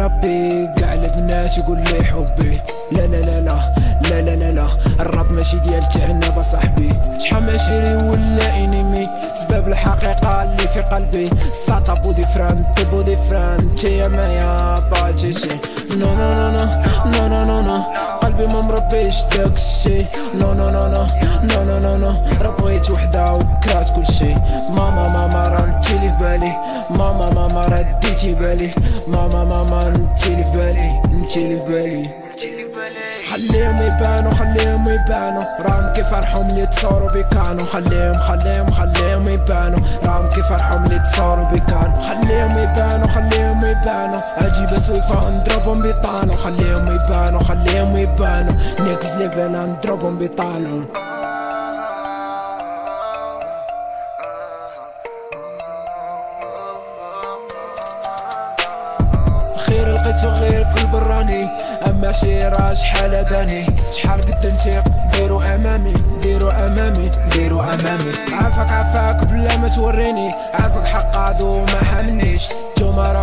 ربي. قاع البنات يقول لي حبي. لا لا لا لا لا لا لا لا. الراب ماشي ديال تعنب صاحبي. شحال ما شيري ولا إنمي. سبب الحقيقة اللي في قلبي. ساطا بو ديفرانت بو ديفرانت يا مايا باجيشي نو نو نو نو نو نو مربيش داك الشي. نو نو نو نو نو نو نو نو راه بغيت وحدة وكرات كلشي ماما ماما راه انتي اللي في بالي. ماما ماما راه ديتي بالي. ماما ماما انتي اللي في بالي. انتي اللي في بالي. خليهم يبانوا خليهم يبانوا. راهم كيف فرحهم اللي تصوروا بكانوا. خليهم خليهم خليهم يبانوا. راهم كيف فرحهم اللي تصوروا بكانوا. خليهم يبانوا خليهم يبانوا. أجيب سويفة نضربهم بطانو خليهم يبانوا خليهم يبانوا. next level نضربهم بطانو خير لقيتو غير في البراني. أما شي شحال داني. شحال قد نتيق ديرو أمامي ديرو أمامي ديرو أمامي. عافاك عافاك بلا ما توريني. عافاك حقادو ما حامنيش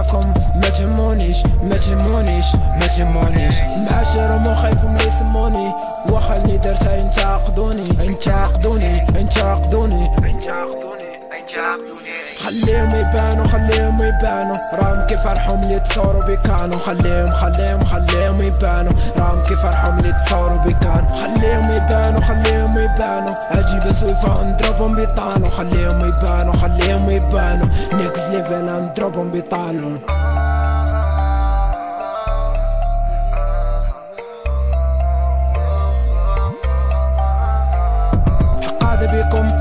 راكم ما تهمونيش ما تهمونيش ما تهمونيش معاشرهم وخايفهم اللي يسموني. واخا اللي درتها ينتقدوني ينتقدوني ينتقدوني ينتقدوني خليهم يبانوا خليهم يبانوا راهم كيف فرحهم اللي تصوروا بكانوا خليهم خليهم خليهم يبانوا راهم كيف فرحهم اللي تصوروا بكانوا خليهم يبانوا خليهم يبانوا أجيب سويفة نضربهم بطانو خليهم يبانوا خليهم يبانوا next level نضربهم بطانو قاعدة بيكم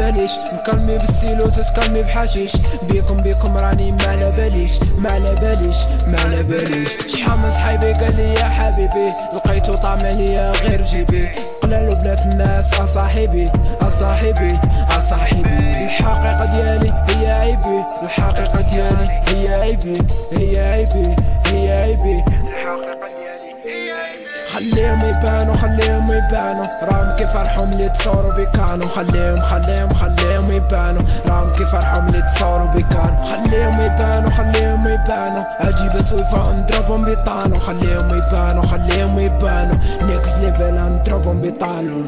باليش مكلمي بالسيلو تسكلمي بحشيش بيكم بيكم راني ما على باليش ما على باليش ما على باليش شحال من صحيبي قال لي يا حبيبي لقيتو طعم ليا غير جيبي قلالو بنات الناس اصاحبي اصاحبي اصاحبي الحقيقة ديالي هي عيبي الحقيقة ديالي هي عيبي هي عيبي هي عيبي. خليهم يبانوا خليهم يبانوا. راهم كيف فرحهم اللي تصوروا بكانوا. خليهم خليهم خليهم يبانوا. راهم كيف فرحهم اللي تصوروا بكانوا. خليهم يبانوا خليهم يبانوا. أجيب سويفة نضربهم بطانو خليهم يبانوا خليهم يبانوا. next level نضربهم بطانو